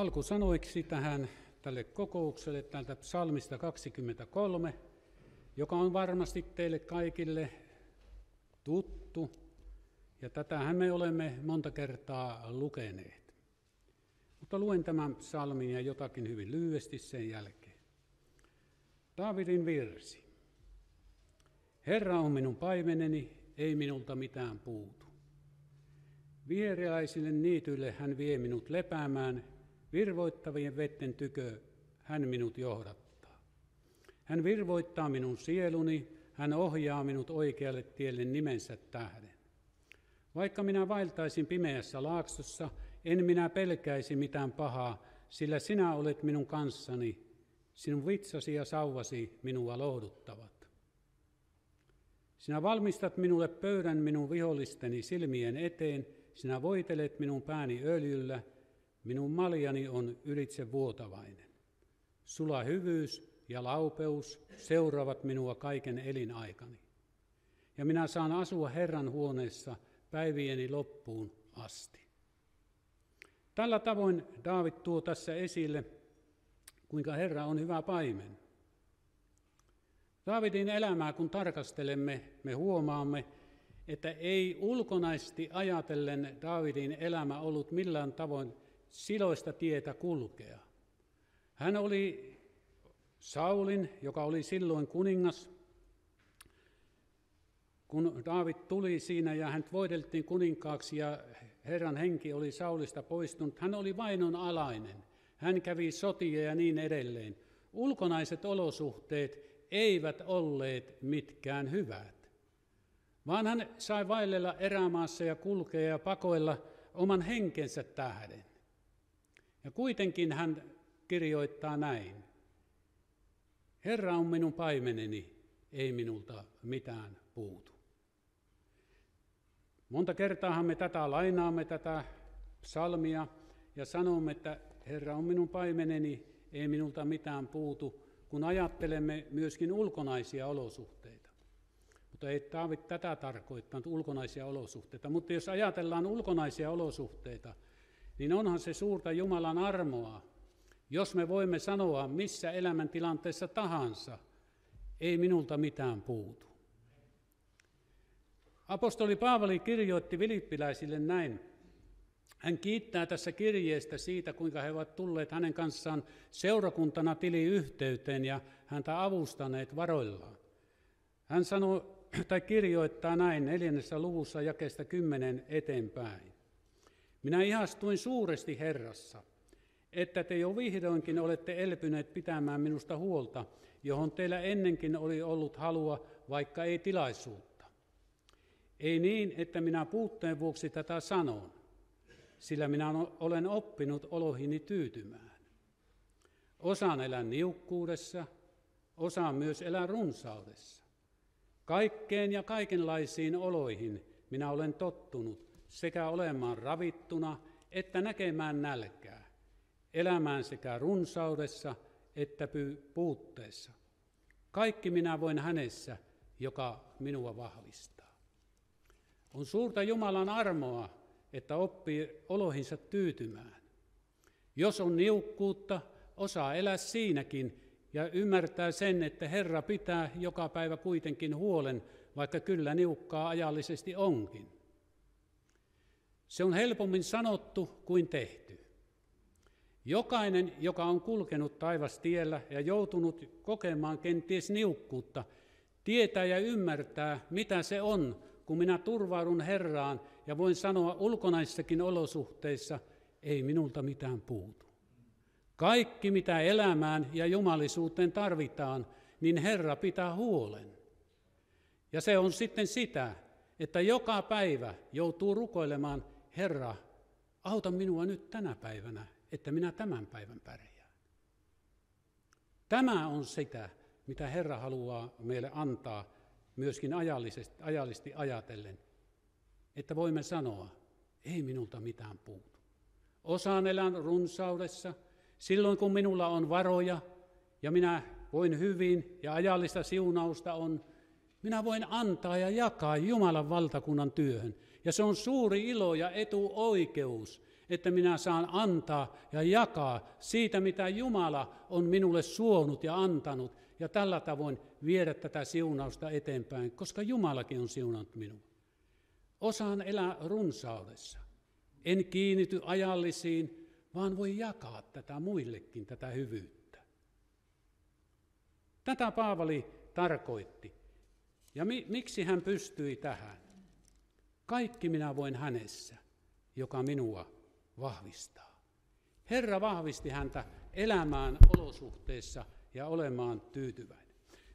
alkusanoiksi tähän tälle kokoukselle täältä psalmista 23, joka on varmasti teille kaikille tuttu, ja tätähän me olemme monta kertaa lukeneet. Mutta luen tämän psalmin ja jotakin hyvin lyhyesti sen jälkeen. Daavidin virsi. Herra on minun paimeneni, ei minulta mitään puutu. Viereläisille niityille hän vie minut lepäämään, virvoittavien vetten tykö hän minut johdattaa. Hän virvoittaa minun sieluni, hän ohjaa minut oikealle tielle nimensä tähden. Vaikka minä vaeltaisin pimeässä laaksossa, en minä pelkäisi mitään pahaa, sillä sinä olet minun kanssani, sinun vitsasi ja sauvasi minua lohduttavat. Sinä valmistat minulle pöydän minun vihollisteni silmien eteen, sinä voitelet minun pääni öljyllä, minun maljani on ylitse vuotavainen. Sula hyvyys ja laupeus seuraavat minua kaiken elinaikani. Ja minä saan asua Herran huoneessa päivieni loppuun asti. Tällä tavoin Daavid tuo tässä esille, kuinka Herra on hyvä paimen. Daavidin elämää kun tarkastelemme, me huomaamme, että ei ulkonaisesti ajatellen Daavidin elämä ollut millään tavoin siloista tietä kulkea. Hän oli Saulin, joka oli silloin kuningas, kun Daavid tuli siinä ja hän voideltiin kuninkaaksi ja Herran henki oli Saulista poistunut, hän oli vainon alainen. Hän kävi sotia ja niin edelleen. Ulkonaiset olosuhteet eivät olleet mitkään hyvät, vaan hän sai vaellella erämaassa ja kulkea ja pakoilla oman henkensä tähden. Ja kuitenkin hän kirjoittaa näin. Herra on minun paimeneni, ei minulta mitään puutu. Monta kertaahan me tätä lainaamme, tätä psalmia, ja sanomme, että Herra on minun paimeneni, ei minulta mitään puutu, kun ajattelemme myöskin ulkonaisia olosuhteita. Mutta ei Taavi tätä tarkoittanut, ulkonaisia olosuhteita. Mutta jos ajatellaan ulkonaisia olosuhteita, niin onhan se suurta Jumalan armoa, jos me voimme sanoa missä elämäntilanteessa tahansa, ei minulta mitään puutu. Apostoli Paavali kirjoitti vilippiläisille näin. Hän kiittää tässä kirjeestä siitä, kuinka he ovat tulleet hänen kanssaan seurakuntana tiliyhteyteen ja häntä avustaneet varoillaan. Hän sanoo tai kirjoittaa näin neljännessä luvussa jakeesta kymmenen eteenpäin. Minä ihastuin suuresti Herrassa, että te jo vihdoinkin olette elpyneet pitämään minusta huolta, johon teillä ennenkin oli ollut halua, vaikka ei tilaisuutta. Ei niin, että minä puutteen vuoksi tätä sanon, sillä minä olen oppinut olohini tyytymään. Osaan elää niukkuudessa, osaan myös elää runsaudessa. Kaikkeen ja kaikenlaisiin oloihin minä olen tottunut sekä olemaan ravittuna että näkemään nälkää, elämään sekä runsaudessa että puutteessa. Kaikki minä voin hänessä, joka minua vahvistaa. On suurta Jumalan armoa, että oppii olohinsa tyytymään. Jos on niukkuutta, osaa elää siinäkin ja ymmärtää sen, että Herra pitää joka päivä kuitenkin huolen, vaikka kyllä niukkaa ajallisesti onkin. Se on helpommin sanottu kuin tehty. Jokainen, joka on kulkenut taivastiellä ja joutunut kokemaan kenties niukkuutta, tietää ja ymmärtää, mitä se on, kun minä turvaudun Herraan ja voin sanoa ulkonaissakin olosuhteissa, ei minulta mitään puutu. Kaikki, mitä elämään ja jumalisuuteen tarvitaan, niin Herra pitää huolen. Ja se on sitten sitä, että joka päivä joutuu rukoilemaan, Herra, auta minua nyt tänä päivänä, että minä tämän päivän pärjään. Tämä on sitä, mitä Herra haluaa meille antaa myöskin ajallisesti, ajallisesti ajatellen, että voimme sanoa, ei minulta mitään puutu. Osaan elän runsaudessa, silloin kun minulla on varoja ja minä voin hyvin ja ajallista siunausta on, minä voin antaa ja jakaa Jumalan valtakunnan työhön. Ja se on suuri ilo ja etuoikeus, että minä saan antaa ja jakaa siitä, mitä Jumala on minulle suonut ja antanut, ja tällä tavoin viedä tätä siunausta eteenpäin, koska Jumalakin on siunannut minua. Osaan elää runsaudessa. En kiinnity ajallisiin, vaan voi jakaa tätä muillekin, tätä hyvyyttä. Tätä Paavali tarkoitti. Ja mi- miksi hän pystyi tähän? Kaikki minä voin hänessä, joka minua vahvistaa. Herra vahvisti häntä elämään olosuhteissa ja olemaan tyytyväinen.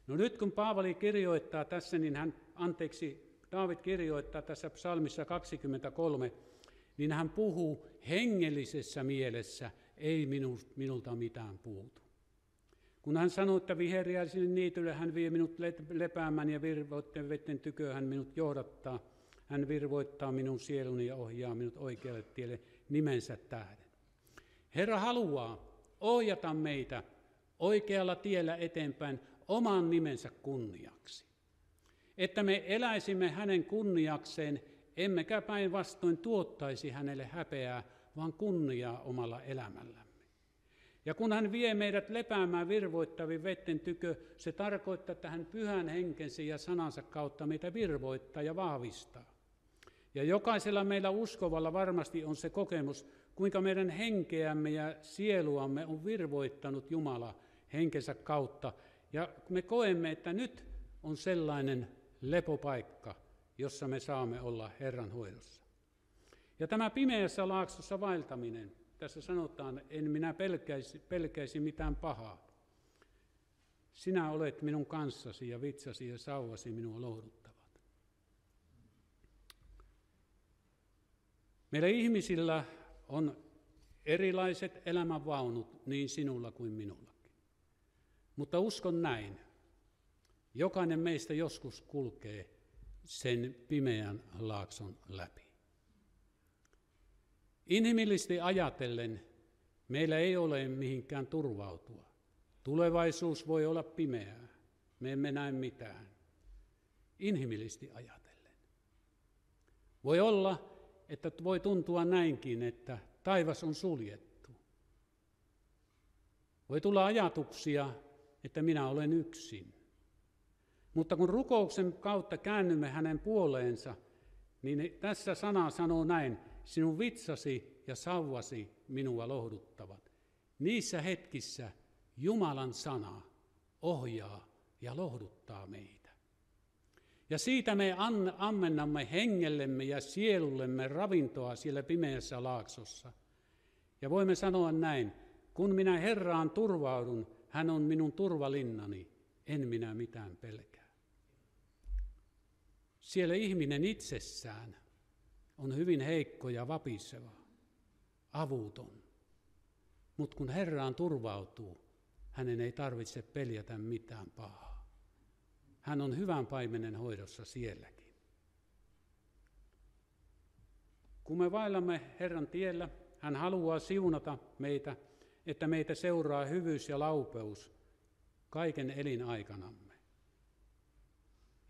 No nyt kun Paavali kirjoittaa tässä, niin hän, anteeksi, Daavid kirjoittaa tässä psalmissa 23, niin hän puhuu hengellisessä mielessä, ei minulta mitään puutu. Kun hän sanoo, että viheriäisille niitylle hän vie minut lepäämään ja virvoitteen vetten tykö hän minut johdattaa, hän virvoittaa minun sieluni ja ohjaa minut oikealle tielle nimensä tähden. Herra haluaa ohjata meitä oikealla tiellä eteenpäin oman nimensä kunniaksi. Että me eläisimme hänen kunniakseen, emmekä päinvastoin tuottaisi hänelle häpeää, vaan kunniaa omalla elämällämme. Ja kun hän vie meidät lepäämään virvoittavin vetten tykö, se tarkoittaa, että hän pyhän henkensä ja sanansa kautta meitä virvoittaa ja vahvistaa. Ja jokaisella meillä uskovalla varmasti on se kokemus, kuinka meidän henkeämme ja sieluamme on virvoittanut Jumala henkensä kautta. Ja me koemme, että nyt on sellainen lepopaikka, jossa me saamme olla Herran hoidossa. Ja tämä pimeässä laaksossa vaeltaminen, tässä sanotaan, en minä pelkäisi, pelkäisi mitään pahaa. Sinä olet minun kanssasi ja vitsasi ja sauvasi minua lohduttavat. Meillä ihmisillä on erilaiset elämänvaunut niin sinulla kuin minullakin. Mutta uskon näin. Jokainen meistä joskus kulkee sen pimeän laakson läpi. Inhimillisesti ajatellen meillä ei ole mihinkään turvautua. Tulevaisuus voi olla pimeää. Me emme näe mitään. Inhimillisesti ajatellen. Voi olla, että voi tuntua näinkin, että taivas on suljettu. Voi tulla ajatuksia, että minä olen yksin. Mutta kun rukouksen kautta käännymme hänen puoleensa, niin tässä sana sanoo näin, sinun vitsasi ja sauvasi minua lohduttavat. Niissä hetkissä Jumalan sana ohjaa ja lohduttaa meitä. Ja siitä me ammennamme hengellemme ja sielullemme ravintoa siellä pimeässä laaksossa. Ja voimme sanoa näin, kun minä Herraan turvaudun, hän on minun turvalinnani, en minä mitään pelkää. Siellä ihminen itsessään on hyvin heikko ja vapiseva, avuton. Mutta kun Herraan turvautuu, hänen ei tarvitse peljätä mitään pahaa. Hän on hyvän paimenen hoidossa sielläkin. Kun me vaellamme Herran tiellä, hän haluaa siunata meitä, että meitä seuraa hyvyys ja laupeus kaiken elinaikanamme.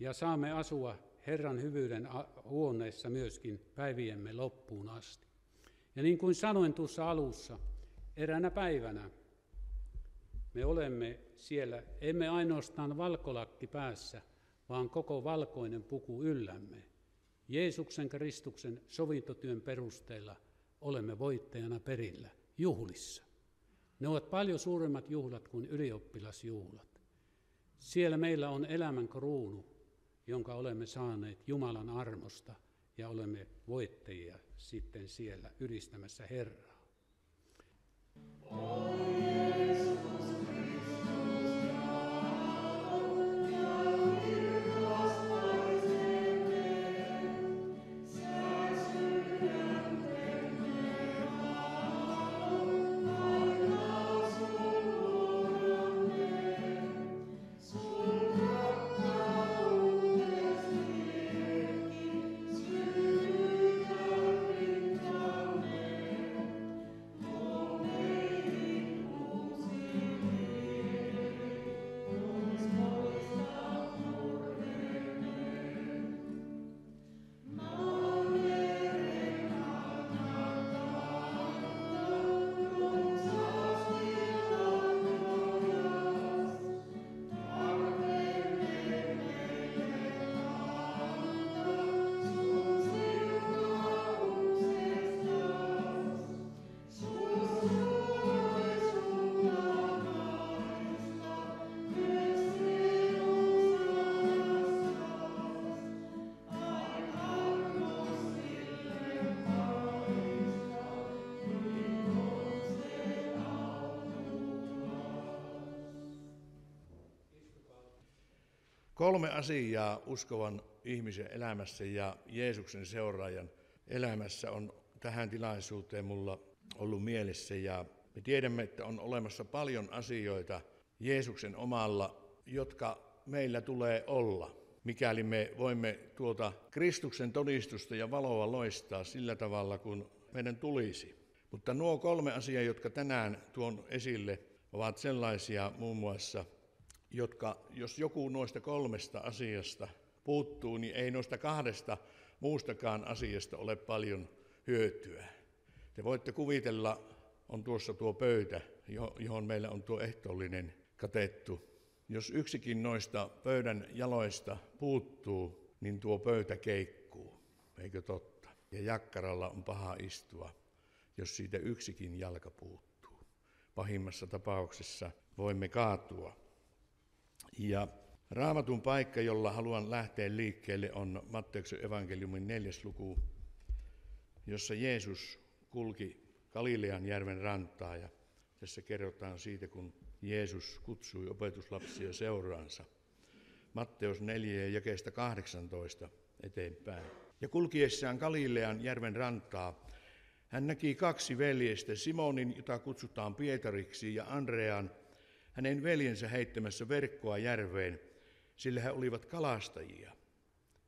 Ja saamme asua Herran hyvyyden huoneessa myöskin päiviemme loppuun asti. Ja niin kuin sanoin tuossa alussa, eräänä päivänä me olemme siellä, emme ainoastaan valkolakki päässä, vaan koko valkoinen puku yllämme. Jeesuksen Kristuksen sovintotyön perusteella olemme voittajana perillä, juhlissa. Ne ovat paljon suuremmat juhlat kuin ylioppilasjuhlat. Siellä meillä on elämän kruunu, jonka olemme saaneet Jumalan armosta ja olemme voittajia sitten siellä ylistämässä Herraa. Oh, Kolme asiaa uskovan ihmisen elämässä ja Jeesuksen seuraajan elämässä on tähän tilaisuuteen mulla ollut mielessä ja me tiedämme, että on olemassa paljon asioita Jeesuksen omalla, jotka meillä tulee olla, mikäli me voimme tuota Kristuksen todistusta ja valoa loistaa sillä tavalla, kun meidän tulisi. Mutta nuo kolme asiaa, jotka tänään tuon esille, ovat sellaisia muun muassa, jotka, jos joku noista kolmesta asiasta puuttuu, niin ei noista kahdesta muustakaan asiasta ole paljon hyötyä. Te voitte kuvitella, on tuossa tuo pöytä, johon meillä on tuo ehtoollinen katettu. Jos yksikin noista pöydän jaloista puuttuu, niin tuo pöytä keikkuu, eikö totta? Ja jakkaralla on paha istua, jos siitä yksikin jalka puuttuu. Pahimmassa tapauksessa voimme kaatua. Ja raamatun paikka, jolla haluan lähteä liikkeelle, on Matteuksen evankeliumin neljäs luku, jossa Jeesus kulki Galilean järven rantaa ja tässä kerrotaan siitä, kun Jeesus kutsui opetuslapsia seuraansa. Matteus 4 ja jakeesta 18 eteenpäin. Ja kulkiessaan Galilean järven rantaa hän näki kaksi veljestä, Simonin, jota kutsutaan Pietariksi, ja Andrean, hänen veljensä heittämässä verkkoa järveen, sillä he olivat kalastajia.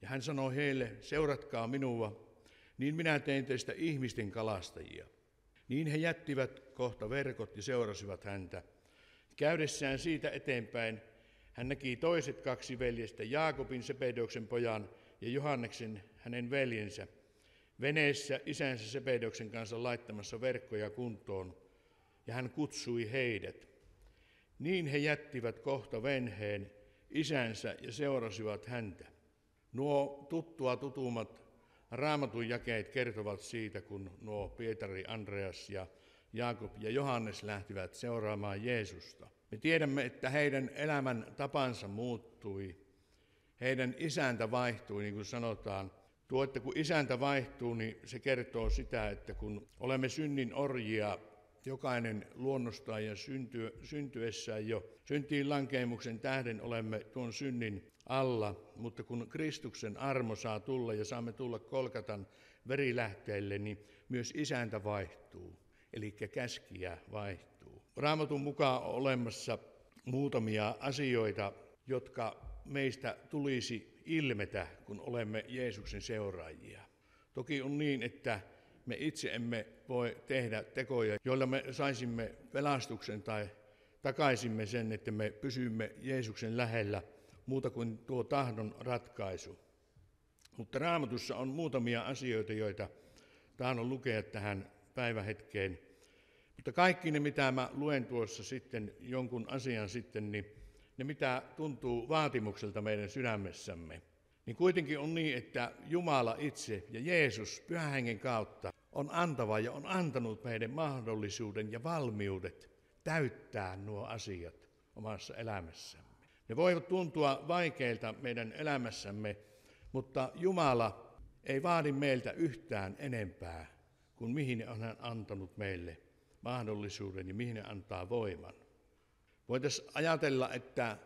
Ja hän sanoi heille, seuratkaa minua, niin minä tein teistä ihmisten kalastajia. Niin he jättivät kohta verkot ja seurasivat häntä. Käydessään siitä eteenpäin hän näki toiset kaksi veljestä, Jaakobin Sepedoksen pojan ja Johanneksen hänen veljensä, veneessä isänsä Sepedoksen kanssa laittamassa verkkoja kuntoon, ja hän kutsui heidät. Niin he jättivät kohta venheen isänsä ja seurasivat häntä. Nuo tuttua tutumat raamatun jakeet kertovat siitä, kun nuo Pietari, Andreas ja Jaakob ja Johannes lähtivät seuraamaan Jeesusta. Me tiedämme, että heidän elämän tapansa muuttui. Heidän isäntä vaihtui, niin kuin sanotaan. Tuo, että kun isäntä vaihtuu, niin se kertoo sitä, että kun olemme synnin orjia, jokainen luonnostaan ja syntyä, syntyessään jo syntiin lankeimuksen tähden olemme tuon synnin alla, mutta kun Kristuksen armo saa tulla ja saamme tulla Kolkatan verilähteelle, niin myös isäntä vaihtuu, eli käskiä vaihtuu. Raamatun mukaan on olemassa muutamia asioita, jotka meistä tulisi ilmetä, kun olemme Jeesuksen seuraajia. Toki on niin, että me itse emme voi tehdä tekoja, joilla me saisimme pelastuksen tai takaisimme sen, että me pysymme Jeesuksen lähellä muuta kuin tuo tahdon ratkaisu. Mutta raamatussa on muutamia asioita, joita tahdon lukea tähän päivähetkeen. Mutta kaikki ne, mitä mä luen tuossa sitten jonkun asian sitten, niin ne mitä tuntuu vaatimukselta meidän sydämessämme, niin kuitenkin on niin, että Jumala itse ja Jeesus pyhän hengen kautta on antava ja on antanut meidän mahdollisuuden ja valmiudet täyttää nuo asiat omassa elämässämme. Ne voivat tuntua vaikeilta meidän elämässämme, mutta Jumala ei vaadi meiltä yhtään enempää kuin mihin on hän antanut meille mahdollisuuden ja mihin hän antaa voiman. Voitaisiin ajatella, että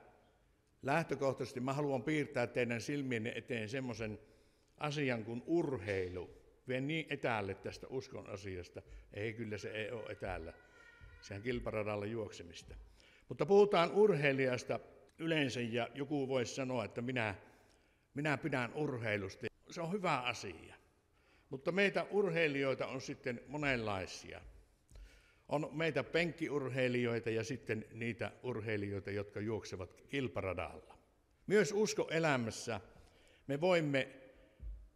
lähtökohtaisesti mä haluan piirtää teidän silmienne eteen semmoisen asian kuin urheilu. Vien niin etäälle tästä uskon asiasta. Ei, kyllä se ei ole etäällä. Sehän kilparadalla juoksemista. Mutta puhutaan urheilijasta yleensä ja joku voisi sanoa, että minä, minä pidän urheilusta. Se on hyvä asia. Mutta meitä urheilijoita on sitten monenlaisia. On meitä penkkiurheilijoita ja sitten niitä urheilijoita, jotka juoksevat kilparadalla. Myös uskoelämässä me voimme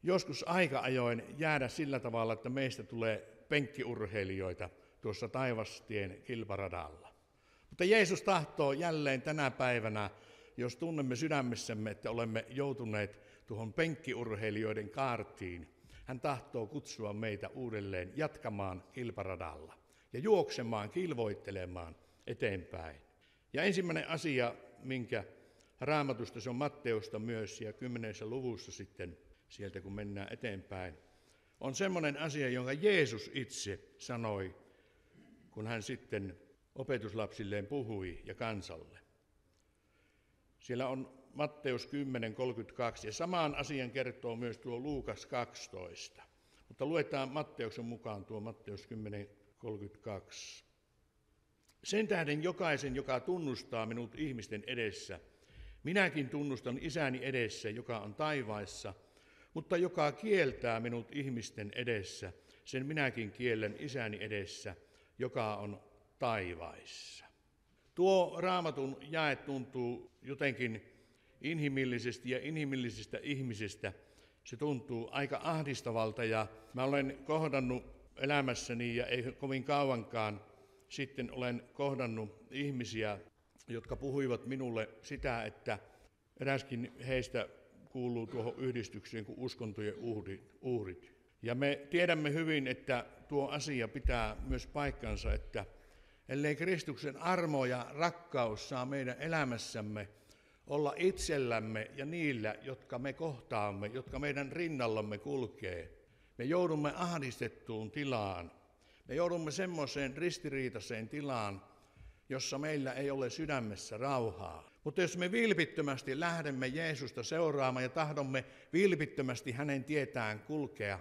joskus aika ajoin jäädä sillä tavalla, että meistä tulee penkkiurheilijoita tuossa taivastien kilparadalla. Mutta Jeesus tahtoo jälleen tänä päivänä, jos tunnemme sydämessämme, että olemme joutuneet tuohon penkkiurheilijoiden kaartiin, hän tahtoo kutsua meitä uudelleen jatkamaan kilparadalla ja juoksemaan, kilvoittelemaan eteenpäin. Ja ensimmäinen asia, minkä raamatusta, se on Matteusta myös ja kymmenessä luvussa sitten sieltä kun mennään eteenpäin, on semmoinen asia, jonka Jeesus itse sanoi, kun hän sitten opetuslapsilleen puhui ja kansalle. Siellä on Matteus 10.32 ja samaan asian kertoo myös tuo Luukas 12. Mutta luetaan Matteuksen mukaan tuo Matteus 10.32. Sen tähden jokaisen, joka tunnustaa minut ihmisten edessä, minäkin tunnustan isäni edessä, joka on taivaissa, mutta joka kieltää minut ihmisten edessä, sen minäkin kiellen isäni edessä, joka on taivaissa. Tuo raamatun jae tuntuu jotenkin inhimillisesti ja inhimillisistä ihmisistä. Se tuntuu aika ahdistavalta ja mä olen kohdannut elämässäni ja ei kovin kauankaan sitten olen kohdannut ihmisiä, jotka puhuivat minulle sitä, että eräskin heistä kuuluu tuohon yhdistykseen kuin uskontojen uhrit. Ja me tiedämme hyvin, että tuo asia pitää myös paikkansa, että ellei Kristuksen armo ja rakkaus saa meidän elämässämme olla itsellämme ja niillä, jotka me kohtaamme, jotka meidän rinnallamme kulkee, me joudumme ahdistettuun tilaan. Me joudumme semmoiseen ristiriitaiseen tilaan, jossa meillä ei ole sydämessä rauhaa. Mutta jos me vilpittömästi lähdemme Jeesusta seuraamaan ja tahdomme vilpittömästi hänen tietään kulkea,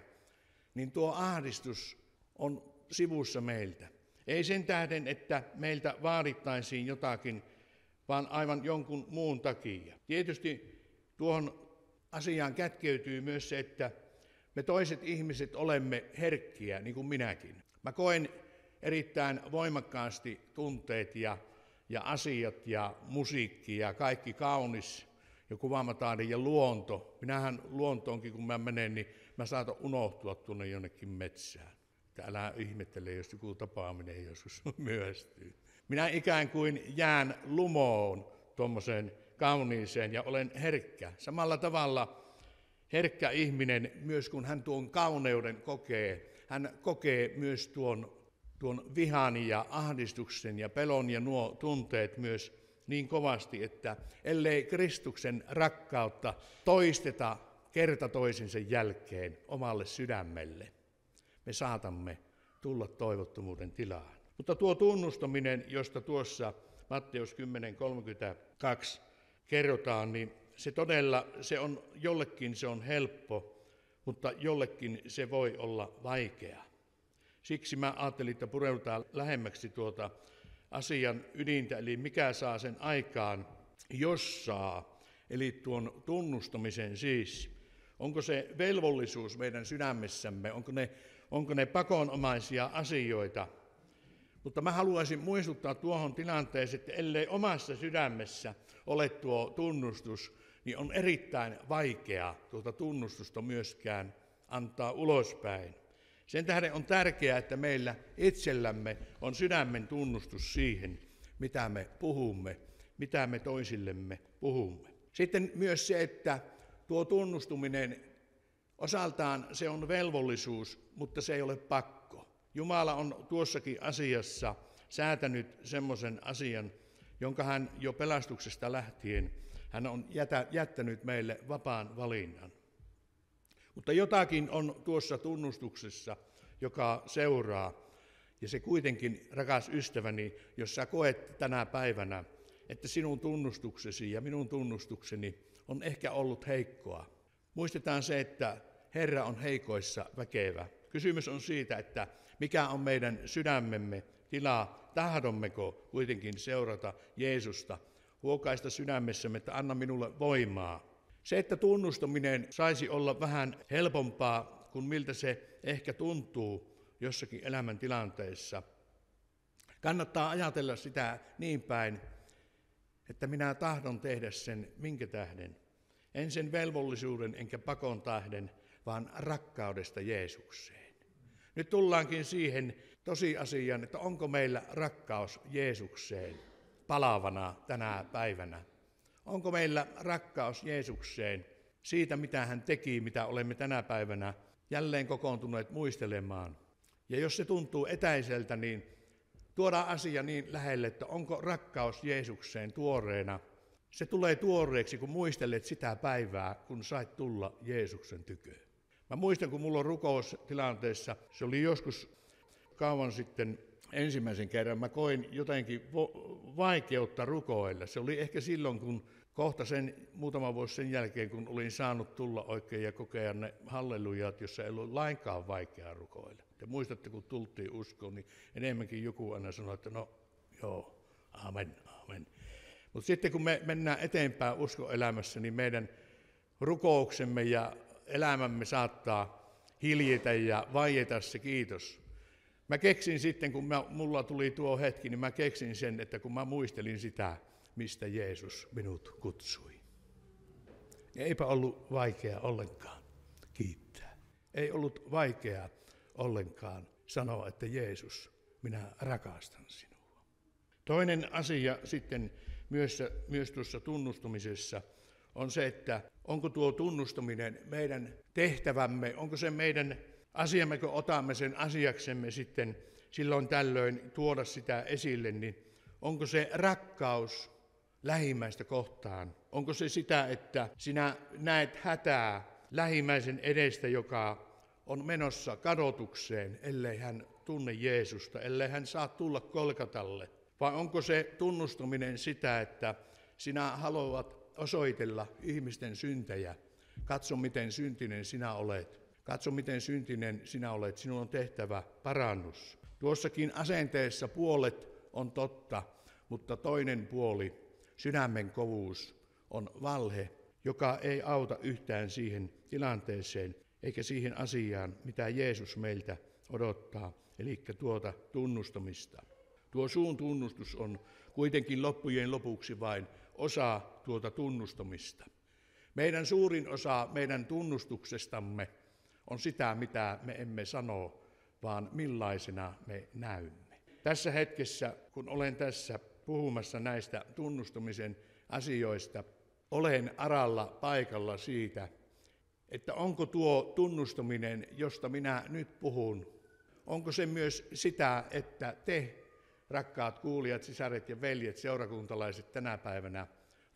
niin tuo ahdistus on sivussa meiltä. Ei sen tähden, että meiltä vaadittaisiin jotakin, vaan aivan jonkun muun takia. Tietysti tuohon asiaan kätkeytyy myös se, että me toiset ihmiset olemme herkkiä, niin kuin minäkin. Mä koen erittäin voimakkaasti tunteet ja, ja asiat ja musiikki ja kaikki kaunis ja kuvaamataide ja luonto. Minähän luontoonkin, kun mä menen, niin mä saatan unohtua tuonne jonnekin metsään. Että älä ihmettele, jos joku tapaaminen joskus myöhästyy. Minä ikään kuin jään lumoon tuommoiseen kauniiseen ja olen herkkä. Samalla tavalla herkkä ihminen, myös kun hän tuon kauneuden kokee, hän kokee myös tuon, tuon vihan ja ahdistuksen ja pelon ja nuo tunteet myös niin kovasti, että ellei Kristuksen rakkautta toisteta kerta toisensa jälkeen omalle sydämelle, me saatamme tulla toivottomuuden tilaan. Mutta tuo tunnustaminen, josta tuossa Matteus 10.32 kerrotaan, niin se todella, se on, jollekin se on helppo, mutta jollekin se voi olla vaikea. Siksi mä ajattelin, että pureudutaan lähemmäksi tuota asian ydintä, eli mikä saa sen aikaan, jos saa, eli tuon tunnustamisen siis. Onko se velvollisuus meidän sydämessämme, onko ne, onko ne pakonomaisia asioita, mutta mä haluaisin muistuttaa tuohon tilanteeseen, että ellei omassa sydämessä ole tuo tunnustus, niin on erittäin vaikea tuota tunnustusta myöskään antaa ulospäin. Sen tähden on tärkeää, että meillä itsellämme on sydämen tunnustus siihen, mitä me puhumme, mitä me toisillemme puhumme. Sitten myös se, että tuo tunnustuminen osaltaan se on velvollisuus, mutta se ei ole pakko. Jumala on tuossakin asiassa säätänyt semmoisen asian, jonka hän jo pelastuksesta lähtien hän on jättänyt meille vapaan valinnan. Mutta jotakin on tuossa tunnustuksessa, joka seuraa. Ja se kuitenkin, rakas ystäväni, jos sä koet tänä päivänä, että sinun tunnustuksesi ja minun tunnustukseni on ehkä ollut heikkoa. Muistetaan se, että Herra on heikoissa väkevä. Kysymys on siitä, että mikä on meidän sydämemme tila, tahdommeko kuitenkin seurata Jeesusta huokaista sydämessämme, että anna minulle voimaa. Se, että tunnustaminen saisi olla vähän helpompaa kuin miltä se ehkä tuntuu jossakin elämäntilanteessa. Kannattaa ajatella sitä niin päin, että minä tahdon tehdä sen minkä tähden. En sen velvollisuuden enkä pakon tähden, vaan rakkaudesta Jeesukseen. Nyt tullaankin siihen tosiasiaan, että onko meillä rakkaus Jeesukseen palavana tänä päivänä? Onko meillä rakkaus Jeesukseen siitä, mitä hän teki, mitä olemme tänä päivänä jälleen kokoontuneet muistelemaan? Ja jos se tuntuu etäiseltä, niin tuoda asia niin lähelle, että onko rakkaus Jeesukseen tuoreena. Se tulee tuoreeksi, kun muistelet sitä päivää, kun sait tulla Jeesuksen tyköön. Mä muistan, kun mulla on rukoustilanteessa, se oli joskus kauan sitten ensimmäisen kerran, mä koin jotenkin vaikeutta rukoilla. Se oli ehkä silloin, kun kohta sen, muutama vuosi sen jälkeen, kun olin saanut tulla oikein ja kokea ne hallelujat, jossa ei ollut lainkaan vaikeaa rukoilla. Te muistatte, kun tultiin uskoon, niin enemmänkin joku aina sanoi, että no joo, amen, amen. Mutta sitten kun me mennään eteenpäin uskoelämässä, niin meidän rukouksemme ja elämämme saattaa hiljitä ja vaieta se kiitos. Mä keksin sitten, kun mä, mulla tuli tuo hetki, niin mä keksin sen, että kun mä muistelin sitä, mistä Jeesus minut kutsui. Ja eipä ollut vaikea ollenkaan kiittää. Ei ollut vaikeaa ollenkaan sanoa, että Jeesus, minä rakastan sinua. Toinen asia sitten myös, myös tuossa tunnustumisessa on se, että onko tuo tunnustaminen meidän tehtävämme, onko se meidän asiamme, kun otamme sen asiaksemme sitten silloin tällöin tuoda sitä esille, niin onko se rakkaus lähimmäistä kohtaan? Onko se sitä, että sinä näet hätää lähimmäisen edestä, joka on menossa kadotukseen, ellei hän tunne Jeesusta, ellei hän saa tulla Kolkatalle? Vai onko se tunnustaminen sitä, että sinä haluat osoitella ihmisten syntejä? Katso, miten syntinen sinä olet. Katso, miten syntinen sinä olet. Sinun on tehtävä parannus. Tuossakin asenteessa puolet on totta, mutta toinen puoli, sydämen kovuus, on valhe, joka ei auta yhtään siihen tilanteeseen eikä siihen asiaan, mitä Jeesus meiltä odottaa, eli tuota tunnustamista. Tuo suun tunnustus on kuitenkin loppujen lopuksi vain osa tuota tunnustamista. Meidän suurin osa meidän tunnustuksestamme on sitä, mitä me emme sano, vaan millaisena me näymme. Tässä hetkessä, kun olen tässä puhumassa näistä tunnustamisen asioista, olen aralla paikalla siitä, että onko tuo tunnustaminen, josta minä nyt puhun, onko se myös sitä, että te, rakkaat kuulijat, sisaret ja veljet, seurakuntalaiset tänä päivänä,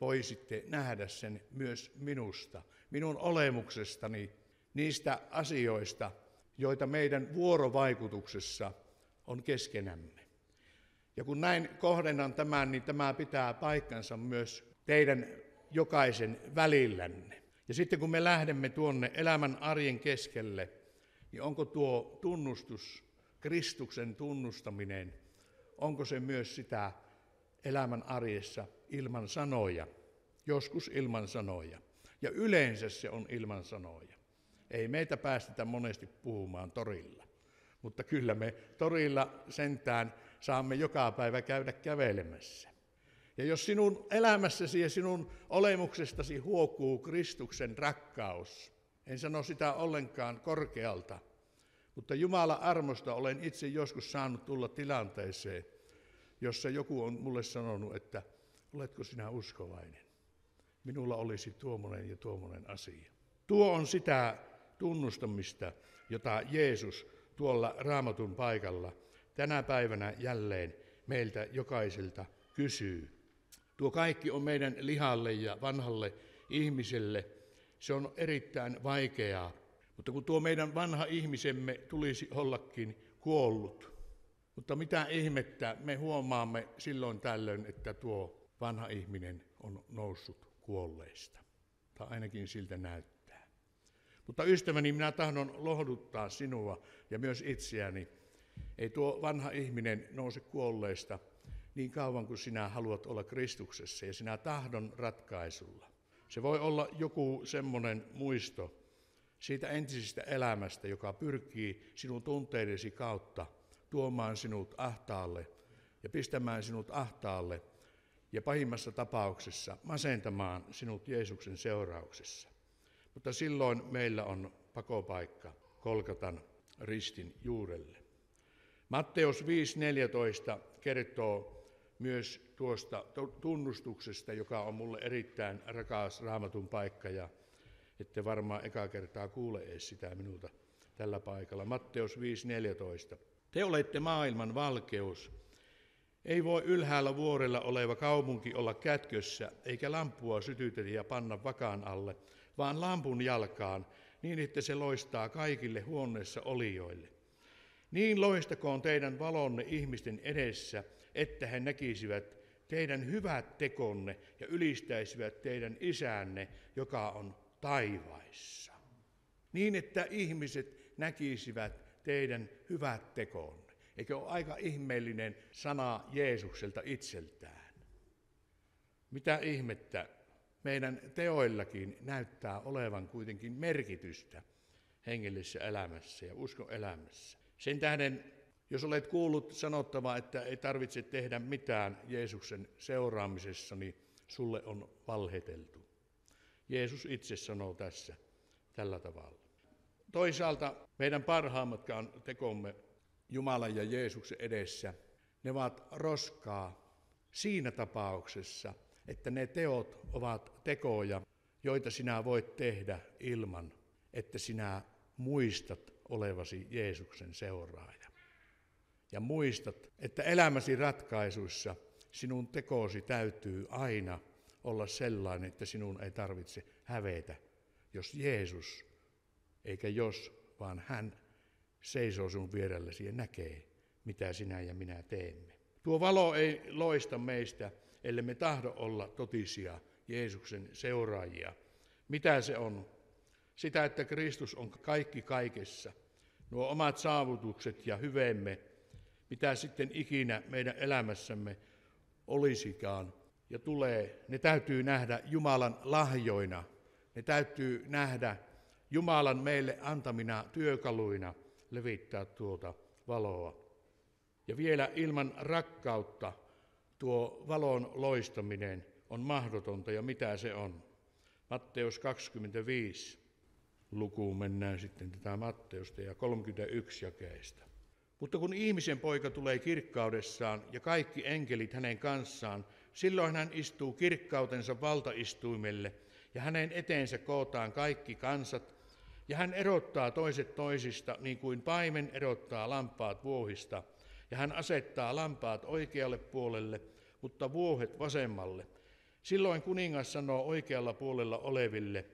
voisitte nähdä sen myös minusta, minun olemuksestani, niistä asioista, joita meidän vuorovaikutuksessa on keskenämme. Ja kun näin kohdennan tämän, niin tämä pitää paikkansa myös teidän jokaisen välillänne. Ja sitten kun me lähdemme tuonne elämän arjen keskelle, niin onko tuo tunnustus, Kristuksen tunnustaminen, onko se myös sitä elämän arjessa ilman sanoja, joskus ilman sanoja. Ja yleensä se on ilman sanoja. Ei meitä päästetä monesti puhumaan torilla, mutta kyllä me torilla sentään saamme joka päivä käydä kävelemässä. Ja jos sinun elämässäsi ja sinun olemuksestasi huokuu Kristuksen rakkaus, en sano sitä ollenkaan korkealta, mutta Jumala armosta olen itse joskus saanut tulla tilanteeseen, jossa joku on mulle sanonut, että oletko sinä uskovainen? Minulla olisi tuommoinen ja tuommoinen asia. Tuo on sitä tunnustamista, jota Jeesus tuolla raamatun paikalla tänä päivänä jälleen meiltä jokaiselta kysyy. Tuo kaikki on meidän lihalle ja vanhalle ihmiselle. Se on erittäin vaikeaa. Mutta kun tuo meidän vanha ihmisemme tulisi ollakin kuollut. Mutta mitä ihmettä me huomaamme silloin tällöin, että tuo vanha ihminen on noussut kuolleista. Tai ainakin siltä näyttää. Mutta ystäväni, minä tahdon lohduttaa sinua ja myös itseäni. Ei tuo vanha ihminen nouse kuolleista, niin kauan kuin sinä haluat olla Kristuksessa ja sinä tahdon ratkaisulla. Se voi olla joku semmoinen muisto siitä entisestä elämästä, joka pyrkii sinun tunteidesi kautta tuomaan sinut ahtaalle ja pistämään sinut ahtaalle ja pahimmassa tapauksessa masentamaan sinut Jeesuksen seurauksessa. Mutta silloin meillä on pakopaikka Kolkatan ristin juurelle. Matteus 5.14 kertoo myös tuosta tunnustuksesta, joka on mulle erittäin rakas raamatun paikka ja ette varmaan eka kertaa kuule edes sitä minulta tällä paikalla. Matteus 5.14. Te olette maailman valkeus. Ei voi ylhäällä vuorella oleva kaupunki olla kätkössä, eikä lampua sytytetä ja panna vakaan alle, vaan lampun jalkaan, niin että se loistaa kaikille huoneessa olijoille. Niin loistakoon teidän valonne ihmisten edessä, että he näkisivät teidän hyvät tekonne ja ylistäisivät teidän isänne, joka on taivaissa. Niin, että ihmiset näkisivät teidän hyvät tekonne. Eikö ole aika ihmeellinen sana Jeesukselta itseltään? Mitä ihmettä meidän teoillakin näyttää olevan kuitenkin merkitystä hengellisessä elämässä ja uskon elämässä. Sen tähden, jos olet kuullut sanottavaa, että ei tarvitse tehdä mitään Jeesuksen seuraamisessa, niin sulle on valheteltu. Jeesus itse sanoo tässä tällä tavalla. Toisaalta meidän parhaammatkaan tekomme Jumalan ja Jeesuksen edessä, ne ovat roskaa siinä tapauksessa, että ne teot ovat tekoja, joita sinä voit tehdä ilman, että sinä muistat olevasi Jeesuksen seuraaja. Ja muistat, että elämäsi ratkaisuissa sinun tekosi täytyy aina olla sellainen, että sinun ei tarvitse hävetä, jos Jeesus, eikä jos, vaan hän seisoo sun vierelläsi ja näkee, mitä sinä ja minä teemme. Tuo valo ei loista meistä, ellei me tahdo olla totisia Jeesuksen seuraajia. Mitä se on? Sitä, että Kristus on kaikki kaikessa. Nuo omat saavutukset ja hyveemme, mitä sitten ikinä meidän elämässämme olisikaan ja tulee, ne täytyy nähdä Jumalan lahjoina. Ne täytyy nähdä Jumalan meille antamina työkaluina levittää tuota valoa. Ja vielä ilman rakkautta tuo valon loistaminen on mahdotonta ja mitä se on. Matteus 25 lukuun mennään sitten tätä Matteusta ja 31 jakeista. Mutta kun ihmisen poika tulee kirkkaudessaan ja kaikki enkelit hänen kanssaan, silloin hän istuu kirkkautensa valtaistuimelle ja hänen eteensä kootaan kaikki kansat, ja hän erottaa toiset toisista niin kuin paimen erottaa lampaat vuohista, ja hän asettaa lampaat oikealle puolelle, mutta vuohet vasemmalle. Silloin kuningas sanoo oikealla puolella oleville,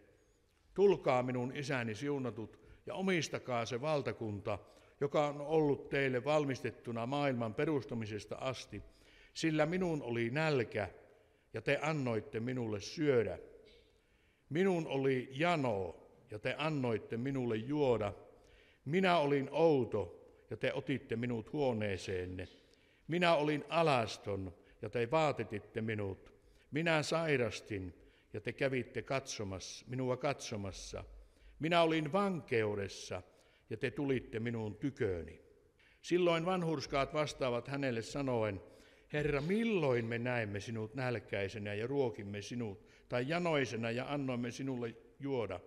tulkaa minun isäni siunatut ja omistakaa se valtakunta, joka on ollut teille valmistettuna maailman perustamisesta asti, sillä minun oli nälkä ja te annoitte minulle syödä. Minun oli jano ja te annoitte minulle juoda. Minä olin outo ja te otitte minut huoneeseenne. Minä olin alaston ja te vaatetitte minut. Minä sairastin ja te kävitte katsomassa, minua katsomassa. Minä olin vankeudessa ja te tulitte minun tyköni. Silloin vanhurskaat vastaavat hänelle sanoen, Herra, milloin me näemme sinut nälkäisenä ja ruokimme sinut, tai janoisena ja annoimme sinulle juoda?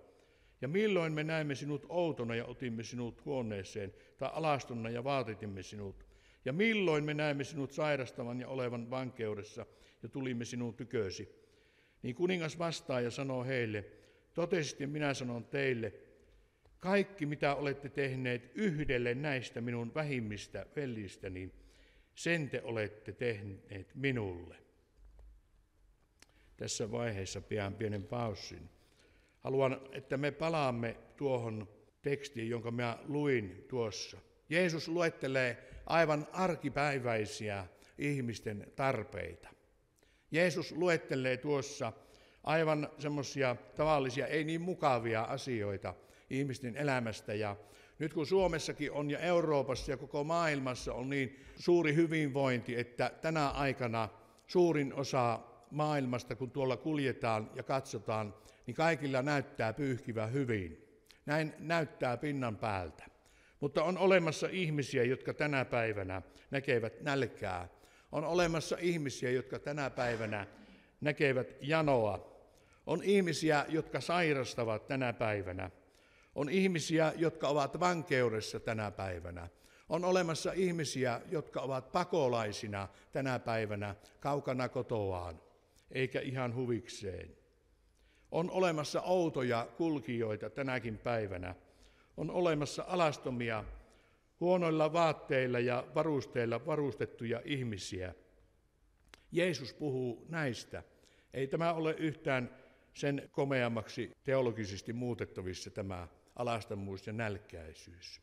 Ja milloin me näemme sinut outona ja otimme sinut huoneeseen, tai alastonna ja vaatitimme sinut? Ja milloin me näemme sinut sairastavan ja olevan vankeudessa ja tulimme sinun tykösi? Niin kuningas vastaa ja sanoo heille, totisesti minä sanon teille, kaikki mitä olette tehneet yhdelle näistä minun vähimmistä veljistäni, sen te olette tehneet minulle. Tässä vaiheessa pian pienen paussin. Haluan, että me palaamme tuohon tekstiin, jonka minä luin tuossa. Jeesus luettelee aivan arkipäiväisiä ihmisten tarpeita. Jeesus luettelee tuossa aivan semmoisia tavallisia, ei niin mukavia asioita ihmisten elämästä. Ja nyt kun Suomessakin on ja Euroopassa ja koko maailmassa on niin suuri hyvinvointi, että tänä aikana suurin osa maailmasta, kun tuolla kuljetaan ja katsotaan, niin kaikilla näyttää pyyhkivä hyvin. Näin näyttää pinnan päältä. Mutta on olemassa ihmisiä, jotka tänä päivänä näkevät nälkää. On olemassa ihmisiä, jotka tänä päivänä näkevät janoa. On ihmisiä, jotka sairastavat tänä päivänä. On ihmisiä, jotka ovat vankeudessa tänä päivänä. On olemassa ihmisiä, jotka ovat pakolaisina tänä päivänä kaukana kotoaan, eikä ihan huvikseen. On olemassa outoja kulkijoita tänäkin päivänä. On olemassa alastomia, huonoilla vaatteilla ja varusteilla varustettuja ihmisiä. Jeesus puhuu näistä. Ei tämä ole yhtään sen komeammaksi teologisesti muutettavissa tämä alastomuus ja nälkäisyys.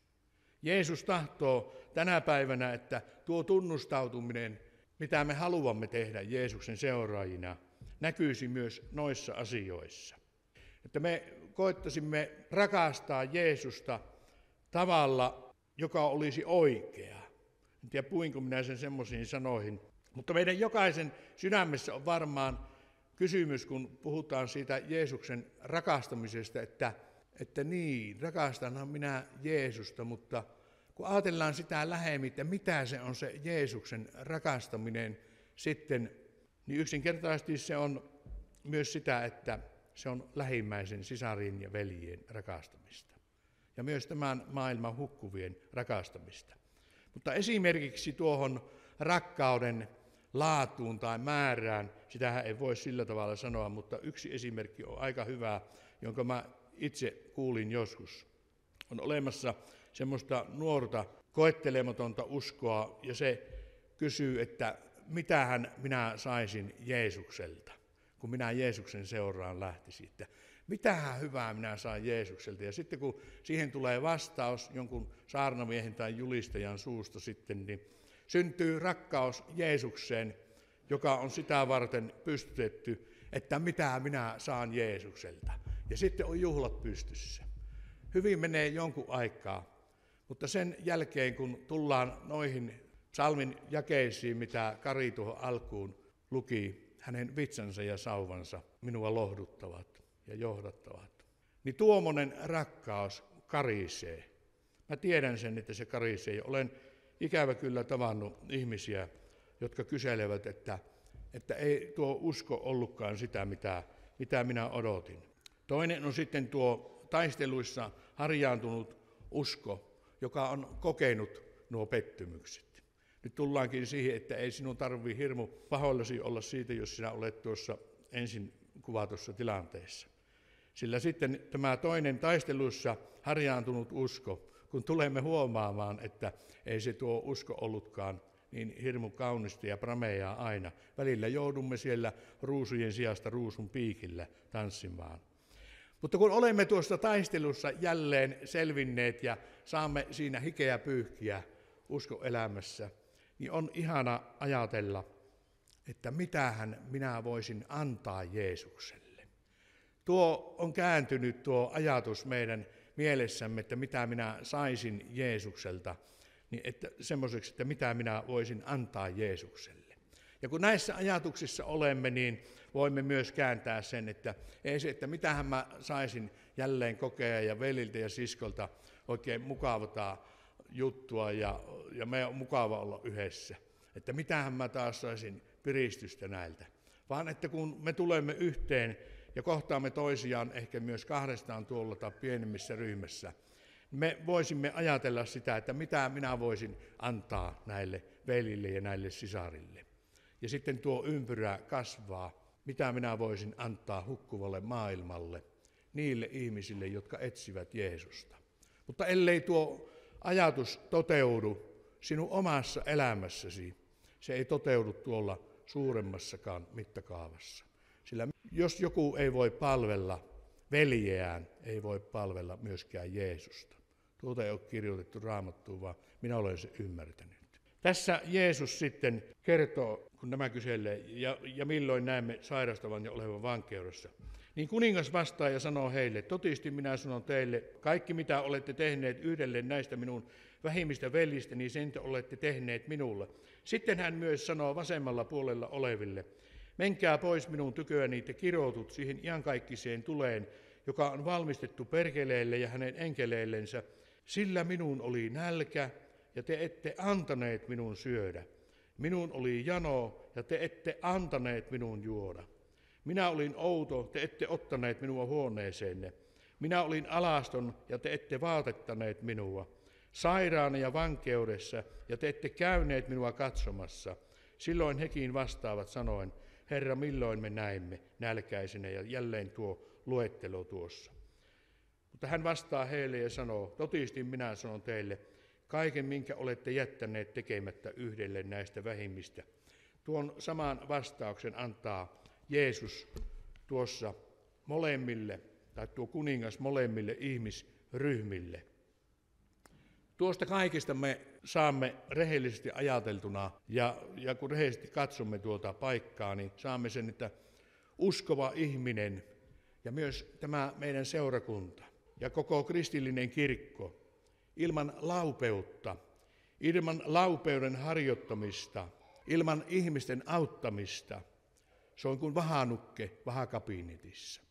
Jeesus tahtoo tänä päivänä, että tuo tunnustautuminen mitä me haluamme tehdä Jeesuksen seuraajina, näkyisi myös noissa asioissa. Että me koettaisimme rakastaa Jeesusta tavalla, joka olisi oikea. En tiedä, puinko minä sen semmoisiin sanoihin. Mutta meidän jokaisen sydämessä on varmaan kysymys, kun puhutaan siitä Jeesuksen rakastamisesta, että, että niin, rakastanhan minä Jeesusta, mutta kun ajatellaan sitä lähemmin, että mitä se on se Jeesuksen rakastaminen sitten, niin yksinkertaisesti se on myös sitä, että se on lähimmäisen sisarin ja veljien rakastamista. Ja myös tämän maailman hukkuvien rakastamista. Mutta esimerkiksi tuohon rakkauden laatuun tai määrään, sitähän ei voi sillä tavalla sanoa, mutta yksi esimerkki on aika hyvä, jonka mä itse kuulin joskus. On olemassa semmoista nuorta koettelematonta uskoa, ja se kysyy, että mitähän minä saisin Jeesukselta, kun minä Jeesuksen seuraan lähtisin. Että mitähän hyvää minä saan Jeesukselta. Ja sitten kun siihen tulee vastaus jonkun saarnamiehen tai julistajan suusta sitten, niin syntyy rakkaus Jeesukseen, joka on sitä varten pystytetty, että mitä minä saan Jeesukselta. Ja sitten on juhlat pystyssä. Hyvin menee jonkun aikaa, mutta sen jälkeen kun tullaan noihin psalmin jakeisiin, mitä Kari tuohon alkuun luki, hänen vitsansa ja sauvansa minua lohduttavat ja johdattavat. Niin tuommoinen rakkaus karisee. Mä tiedän sen, että se karisee. Olen ikävä kyllä tavannut ihmisiä, jotka kyselevät, että, että ei tuo usko ollutkaan sitä, mitä, mitä minä odotin. Toinen on sitten tuo taisteluissa harjaantunut usko, joka on kokenut nuo pettymykset. Nyt tullaankin siihen, että ei sinun tarvitse hirmu pahoillasi olla siitä, jos sinä olet tuossa ensin kuvatussa tilanteessa. Sillä sitten tämä toinen taistelussa harjaantunut usko, kun tulemme huomaamaan, että ei se tuo usko ollutkaan niin hirmu kaunista ja prameaa aina. Välillä joudumme siellä ruusujen sijasta ruusun piikillä tanssimaan. Mutta kun olemme tuossa taistelussa jälleen selvinneet ja saamme siinä hikeä pyyhkiä uskoelämässä, niin on ihana ajatella, että mitähän minä voisin antaa Jeesukselle. Tuo on kääntynyt tuo ajatus meidän mielessämme, että mitä minä saisin Jeesukselta, niin että semmoiseksi, että mitä minä voisin antaa Jeesukselle. Ja kun näissä ajatuksissa olemme, niin voimme myös kääntää sen, että ei se, että mitähän mä saisin jälleen kokea ja veliltä ja siskolta oikein mukavaa juttua ja, ja me on mukava olla yhdessä. Että mitähän mä taas saisin piristystä näiltä. Vaan että kun me tulemme yhteen ja kohtaamme toisiaan ehkä myös kahdestaan tuolla tai pienemmissä ryhmässä, me voisimme ajatella sitä, että mitä minä voisin antaa näille velille ja näille sisarille. Ja sitten tuo ympyrä kasvaa, mitä minä voisin antaa hukkuvalle maailmalle, niille ihmisille, jotka etsivät Jeesusta. Mutta ellei tuo ajatus toteudu sinun omassa elämässäsi, se ei toteudu tuolla suuremmassakaan mittakaavassa. Sillä jos joku ei voi palvella veljeään, ei voi palvella myöskään Jeesusta. Tuota ei ole kirjoitettu raamattuun, vaan minä olen se ymmärtänyt. Tässä Jeesus sitten kertoo, kun nämä kyselee, ja, ja milloin näemme sairastavan ja olevan vankeudessa. Niin kuningas vastaa ja sanoo heille, totisti minä sanon teille, kaikki mitä olette tehneet yhdelle näistä minun vähimmistä veljistä, niin sen te olette tehneet minulle. Sitten hän myös sanoo vasemmalla puolella oleville, menkää pois minun tyköäni te kiroutut siihen iankaikkiseen tuleen, joka on valmistettu perkeleelle ja hänen enkeleillensä, sillä minun oli nälkä ja te ette antaneet minun syödä. Minun oli jano ja te ette antaneet minun juoda. Minä olin outo, te ette ottaneet minua huoneeseenne. Minä olin alaston ja te ette vaatettaneet minua. Sairaana ja vankeudessa ja te ette käyneet minua katsomassa. Silloin hekin vastaavat sanoen, Herra, milloin me näimme nälkäisenä ja jälleen tuo luettelo tuossa. Mutta hän vastaa heille ja sanoo, totisti minä sanon teille, kaiken minkä olette jättäneet tekemättä yhdelle näistä vähimmistä. Tuon saman vastauksen antaa Jeesus tuossa molemmille, tai tuo kuningas molemmille ihmisryhmille. Tuosta kaikesta me saamme rehellisesti ajateltuna, ja, ja kun rehellisesti katsomme tuota paikkaa, niin saamme sen, että uskova ihminen ja myös tämä meidän seurakunta ja koko kristillinen kirkko ilman laupeutta, ilman laupeuden harjoittamista, ilman ihmisten auttamista, se on kuin vahanukke vahakabinetissa.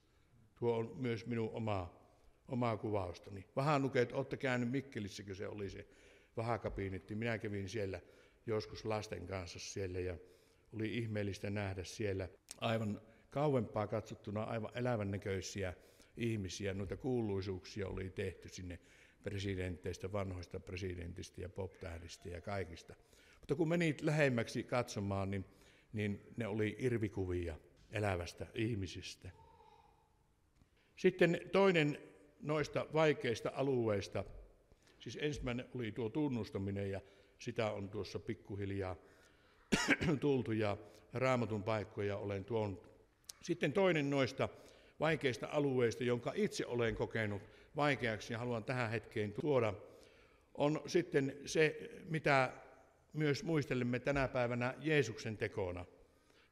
Tuo on myös minun oma, omaa kuvaustani. Vahanuket, olette käynyt Mikkelissäkö se oli se vahakabinetti. Minä kävin siellä joskus lasten kanssa siellä ja oli ihmeellistä nähdä siellä aivan kauempaa katsottuna aivan elävän näköisiä ihmisiä. Noita kuuluisuuksia oli tehty sinne presidentteistä, vanhoista presidentistä ja poptähdistä ja kaikista. Mutta kun menit lähemmäksi katsomaan, niin, niin ne oli irvikuvia elävästä ihmisistä. Sitten toinen noista vaikeista alueista, siis ensimmäinen oli tuo tunnustaminen ja sitä on tuossa pikkuhiljaa tultu ja raamatun paikkoja olen tuonut. Sitten toinen noista vaikeista alueista, jonka itse olen kokenut vaikeaksi ja haluan tähän hetkeen tuoda, on sitten se, mitä myös muistelemme tänä päivänä Jeesuksen tekona.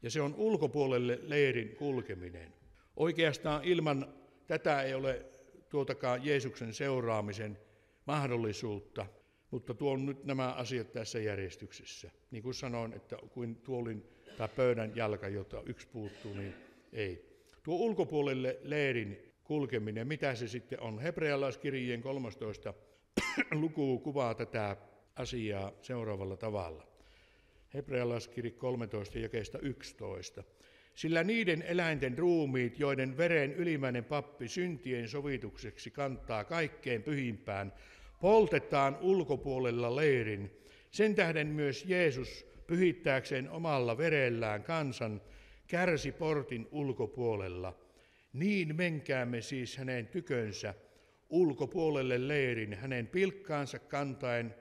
Ja se on ulkopuolelle leirin kulkeminen. Oikeastaan ilman tätä ei ole tuotakaan Jeesuksen seuraamisen mahdollisuutta, mutta tuon nyt nämä asiat tässä järjestyksessä. Niin kuin sanoin, että kuin tuolin tai pöydän jalka, jota yksi puuttuu, niin ei. Tuo ulkopuolelle leirin kulkeminen, mitä se sitten on? Hebrealaiskirjeen 13 luku kuvaa tätä asiaa seuraavalla tavalla. Hebrealaiskirja 13 jakeesta 11. Sillä niiden eläinten ruumiit, joiden veren ylimmäinen pappi syntien sovitukseksi kantaa kaikkein pyhimpään, poltetaan ulkopuolella leirin. Sen tähden myös Jeesus pyhittääkseen omalla verellään kansan kärsi portin ulkopuolella. Niin menkäämme siis hänen tykönsä ulkopuolelle leirin, hänen pilkkaansa kantaen,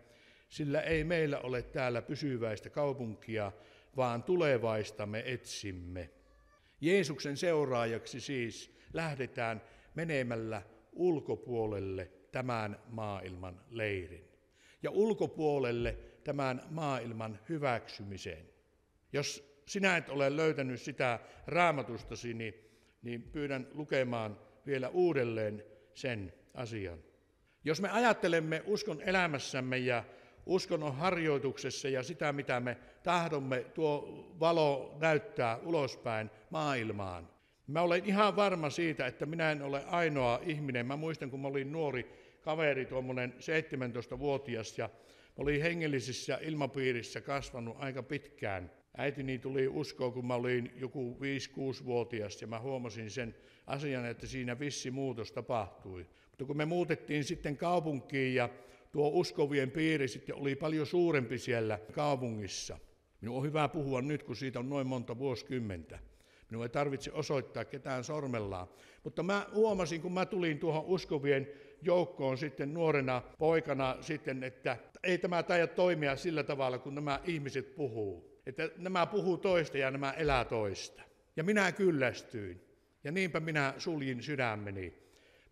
sillä ei meillä ole täällä pysyväistä kaupunkia, vaan tulevaista me etsimme. Jeesuksen seuraajaksi siis lähdetään menemällä ulkopuolelle tämän maailman leirin ja ulkopuolelle tämän maailman hyväksymiseen. Jos sinä et ole löytänyt sitä raamatustasi, niin, niin pyydän lukemaan vielä uudelleen sen asian. Jos me ajattelemme uskon elämässämme ja uskonnon harjoituksessa ja sitä, mitä me tahdomme tuo valo näyttää ulospäin maailmaan. Mä olen ihan varma siitä, että minä en ole ainoa ihminen. Mä muistan, kun mä olin nuori kaveri, tuommoinen 17-vuotias, ja olin hengellisissä ilmapiirissä kasvanut aika pitkään. Äitini tuli uskoon, kun mä olin joku 5-6-vuotias, ja mä huomasin sen asian, että siinä vissi muutos tapahtui. Mutta kun me muutettiin sitten kaupunkiin ja tuo uskovien piiri sitten oli paljon suurempi siellä kaupungissa. Minun on hyvä puhua nyt, kun siitä on noin monta vuosikymmentä. Minun ei tarvitse osoittaa ketään sormellaan. Mutta mä huomasin, kun mä tulin tuohon uskovien joukkoon sitten nuorena poikana sitten, että ei tämä taida toimia sillä tavalla, kun nämä ihmiset puhuu. Että nämä puhuu toista ja nämä elää toista. Ja minä kyllästyin. Ja niinpä minä suljin sydämeni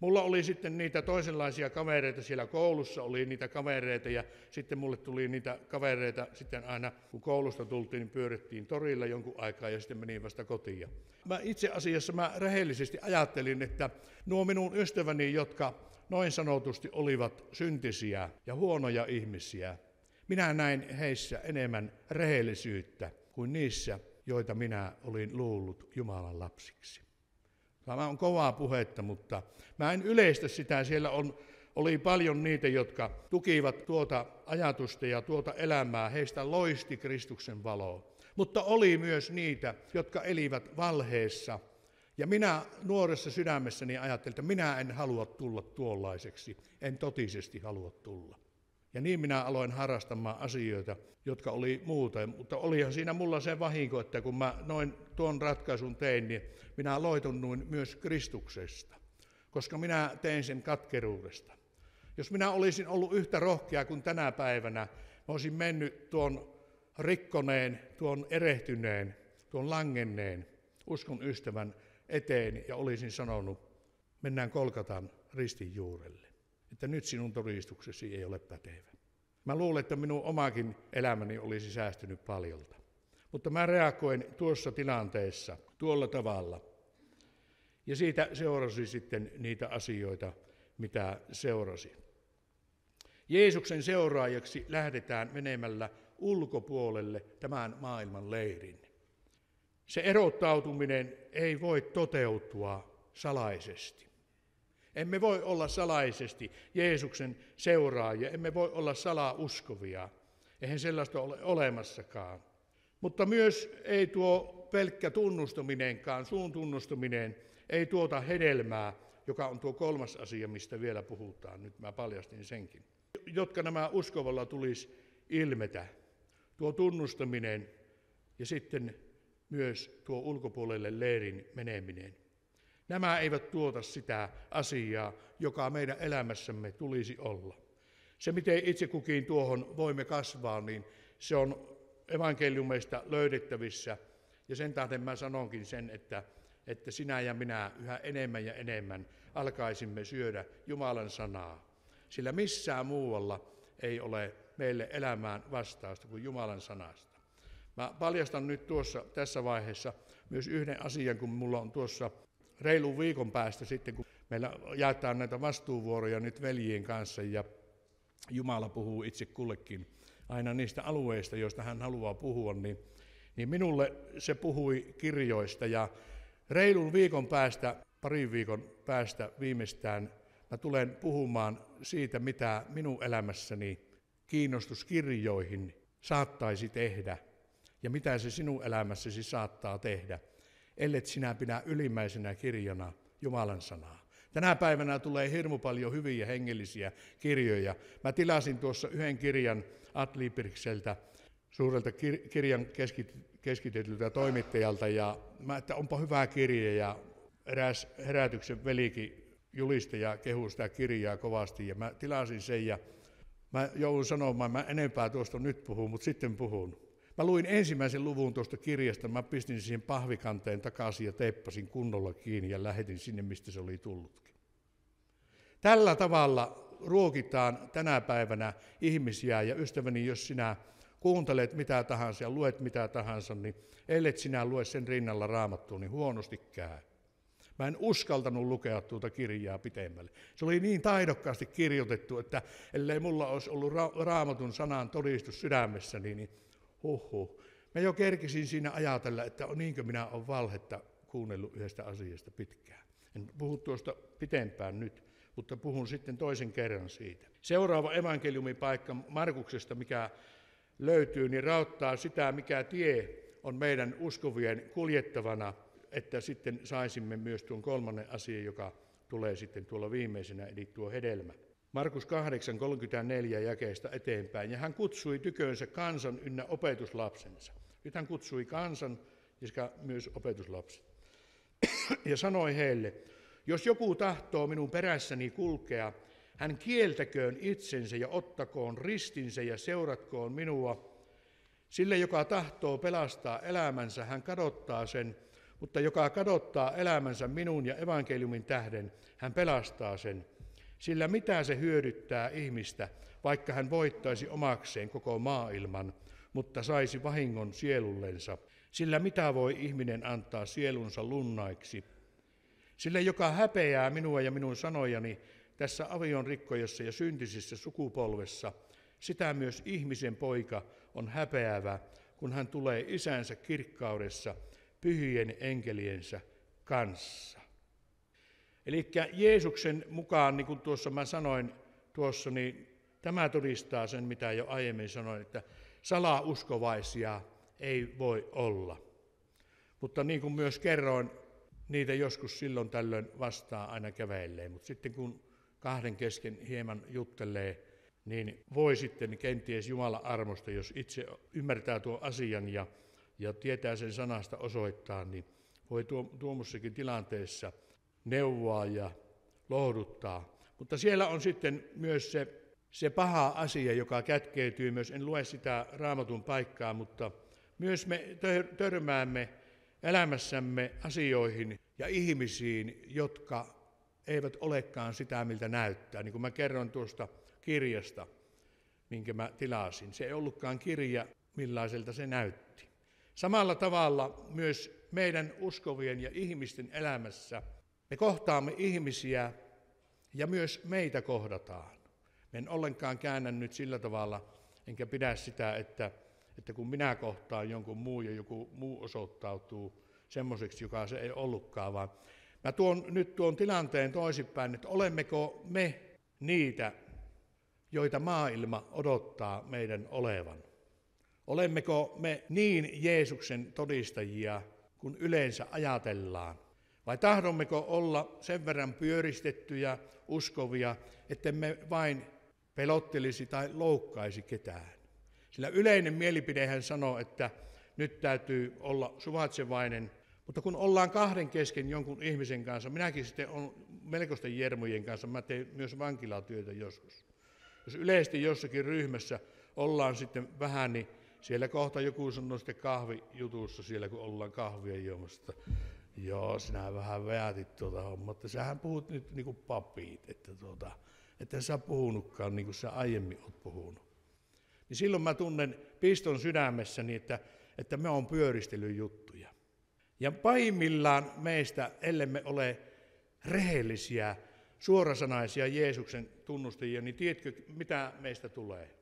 Mulla oli sitten niitä toisenlaisia kavereita siellä koulussa, oli niitä kavereita ja sitten mulle tuli niitä kavereita sitten aina, kun koulusta tultiin, niin pyörittiin torilla jonkun aikaa ja sitten menin vasta kotiin. Mä itse asiassa mä rehellisesti ajattelin, että nuo minun ystäväni, jotka noin sanotusti olivat syntisiä ja huonoja ihmisiä, minä näin heissä enemmän rehellisyyttä kuin niissä, joita minä olin luullut Jumalan lapsiksi. Tämä on kovaa puhetta, mutta mä en yleistä sitä. Siellä on, oli paljon niitä, jotka tukivat tuota ajatusta ja tuota elämää. Heistä loisti Kristuksen valo. Mutta oli myös niitä, jotka elivät valheessa. Ja minä nuoressa sydämessäni ajattelin, että minä en halua tulla tuollaiseksi. En totisesti halua tulla. Ja niin minä aloin harrastamaan asioita, jotka oli muuta. Mutta olihan siinä mulla se vahinko, että kun mä noin tuon ratkaisun tein, niin minä loitunnuin myös Kristuksesta, koska minä tein sen katkeruudesta. Jos minä olisin ollut yhtä rohkea kuin tänä päivänä, mä olisin mennyt tuon rikkoneen, tuon erehtyneen, tuon langenneen uskon ystävän eteen ja olisin sanonut, mennään Kolkatan ristin juurelle. Että nyt sinun todistuksesi ei ole pätevä. Mä luulen, että minun omakin elämäni olisi säästynyt paljolta. Mutta mä reagoin tuossa tilanteessa tuolla tavalla. Ja siitä seurasi sitten niitä asioita, mitä seurasi. Jeesuksen seuraajaksi lähdetään menemällä ulkopuolelle tämän maailman leirin. Se erottautuminen ei voi toteutua salaisesti. Emme voi olla salaisesti Jeesuksen seuraajia, emme voi olla salauskovia. Eihän sellaista ole olemassakaan. Mutta myös ei tuo pelkkä tunnustaminenkaan, suun tunnustaminen, ei tuota hedelmää, joka on tuo kolmas asia, mistä vielä puhutaan. Nyt mä paljastin senkin. Jotka nämä uskovalla tulisi ilmetä. Tuo tunnustaminen ja sitten myös tuo ulkopuolelle leirin meneminen. Nämä eivät tuota sitä asiaa, joka meidän elämässämme tulisi olla. Se, miten itse kukin tuohon voimme kasvaa, niin se on evankeliumeista löydettävissä. Ja sen tähden mä sanonkin sen, että, että sinä ja minä yhä enemmän ja enemmän alkaisimme syödä Jumalan sanaa. Sillä missään muualla ei ole meille elämään vastausta kuin Jumalan sanasta. Mä paljastan nyt tuossa tässä vaiheessa myös yhden asian, kun mulla on tuossa reilun viikon päästä sitten, kun meillä jaetaan näitä vastuuvuoroja nyt veljien kanssa ja Jumala puhuu itse kullekin aina niistä alueista, joista hän haluaa puhua, niin, niin minulle se puhui kirjoista ja reilun viikon päästä, parin viikon päästä viimeistään, mä tulen puhumaan siitä, mitä minun elämässäni kiinnostus kirjoihin saattaisi tehdä ja mitä se sinun elämässäsi saattaa tehdä ellet sinä pidä ylimmäisenä kirjana Jumalan sanaa. Tänä päivänä tulee hirmu paljon hyviä hengellisiä kirjoja. Mä tilasin tuossa yhden kirjan Adlibirkseltä, suurelta kir- kirjan keskitetyltä toimittajalta, ja mä, että onpa hyvä kirja, ja eräs herätyksen velikin julisti ja kehui sitä kirjaa kovasti, ja mä tilasin sen, ja mä joudun sanomaan, mä enempää tuosta nyt puhun, mutta sitten puhun. Mä luin ensimmäisen luvun tuosta kirjasta, mä pistin siihen pahvikanteen takaisin ja teippasin kunnolla kiinni ja lähetin sinne, mistä se oli tullutkin. Tällä tavalla ruokitaan tänä päivänä ihmisiä ja ystäväni, jos sinä kuuntelet mitä tahansa ja luet mitä tahansa, niin ellet sinä lue sen rinnalla raamattua, niin huonosti käy. Mä en uskaltanut lukea tuota kirjaa pitemmälle. Se oli niin taidokkaasti kirjoitettu, että ellei mulla olisi ollut ra- raamatun sanan todistus sydämessäni, niin Huhhuh. Mä jo kerkisin siinä ajatella, että niinkö minä olen valhetta kuunnellut yhdestä asiasta pitkään. En puhu tuosta pitempään nyt, mutta puhun sitten toisen kerran siitä. Seuraava evankeliumipaikka Markuksesta, mikä löytyy, niin rauttaa sitä, mikä tie on meidän uskovien kuljettavana, että sitten saisimme myös tuon kolmannen asian, joka tulee sitten tuolla viimeisenä, eli tuo hedelmä. Markus 8, 34 jakeesta eteenpäin, ja hän kutsui tykönsä kansan ynnä opetuslapsensa. Nyt hän kutsui kansan ja myös opetuslapset. ja sanoi heille, jos joku tahtoo minun perässäni kulkea, hän kieltäköön itsensä ja ottakoon ristinsä ja seuratkoon minua. Sille, joka tahtoo pelastaa elämänsä, hän kadottaa sen, mutta joka kadottaa elämänsä minun ja evankeliumin tähden, hän pelastaa sen. Sillä mitä se hyödyttää ihmistä, vaikka hän voittaisi omakseen koko maailman, mutta saisi vahingon sielullensa? Sillä mitä voi ihminen antaa sielunsa lunnaiksi? Sillä joka häpeää minua ja minun sanojani tässä avion rikkojassa ja syntisessä sukupolvessa, sitä myös ihmisen poika on häpeävä, kun hän tulee isänsä kirkkaudessa pyhien enkeliensä kanssa. Eli Jeesuksen mukaan, niin kuin tuossa mä sanoin tuossa, niin tämä todistaa sen, mitä jo aiemmin sanoin, että salauskovaisia ei voi olla. Mutta niin kuin myös kerroin, niitä joskus silloin tällöin vastaa aina kävelee. Mutta sitten kun kahden kesken hieman juttelee, niin voi sitten kenties Jumala armosta, jos itse ymmärtää tuon asian ja, ja tietää sen sanasta osoittaa, niin voi tuo, tuommoisessakin tilanteessa – neuvoa ja lohduttaa. Mutta siellä on sitten myös se, se paha asia, joka kätkeytyy myös, en lue sitä raamatun paikkaa, mutta myös me törmäämme elämässämme asioihin ja ihmisiin, jotka eivät olekaan sitä, miltä näyttää. Niin kuin mä kerron tuosta kirjasta, minkä mä tilasin. Se ei ollutkaan kirja, millaiselta se näytti. Samalla tavalla myös meidän uskovien ja ihmisten elämässä me kohtaamme ihmisiä ja myös meitä kohdataan. Me en ollenkaan käännä nyt sillä tavalla, enkä pidä sitä, että, että kun minä kohtaan jonkun muu ja joku muu osoittautuu semmoiseksi, joka se ei ollutkaan, vaan mä tuon nyt tuon tilanteen toisinpäin, että olemmeko me niitä, joita maailma odottaa meidän olevan. Olemmeko me niin Jeesuksen todistajia, kun yleensä ajatellaan? Vai tahdommeko olla sen verran pyöristettyjä, uskovia, että me vain pelottelisi tai loukkaisi ketään? Sillä yleinen mielipidehän sanoo, että nyt täytyy olla suvaitsevainen, mutta kun ollaan kahden kesken jonkun ihmisen kanssa, minäkin sitten on melkoisten jermujen kanssa, mä teen myös vankilatyötä joskus. Jos yleisesti jossakin ryhmässä ollaan sitten vähän, niin siellä kohta joku sanoo sitten kahvijutussa siellä, kun ollaan kahvia juomassa. Joo, sinä vähän veätit tuota hommaa, että sähän puhut nyt niin kuin papit, että, tuota, että sä puhunutkaan niin kuin sä aiemmin oot puhunut. Niin silloin mä tunnen piston sydämessäni, että, että me on pyöristelyjuttuja. Ja pahimmillaan meistä, ellemme ole rehellisiä, suorasanaisia Jeesuksen tunnustajia, niin tiedätkö, mitä meistä tulee?